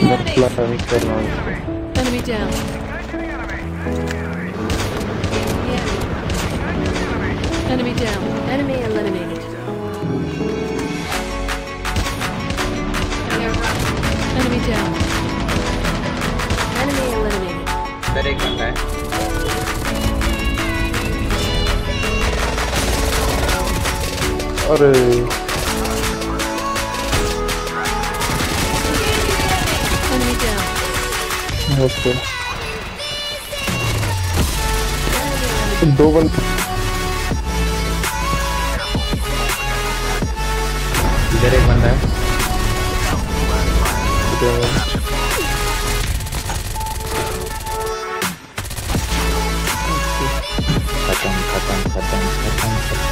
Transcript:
Let's fly on each. Enemy down. Enemy down. Enemy eliminated. Enemy down. Enemy eliminated. Very good, eh? अरे दो बल इधर एक बंदा है खत्म खत्म खत्म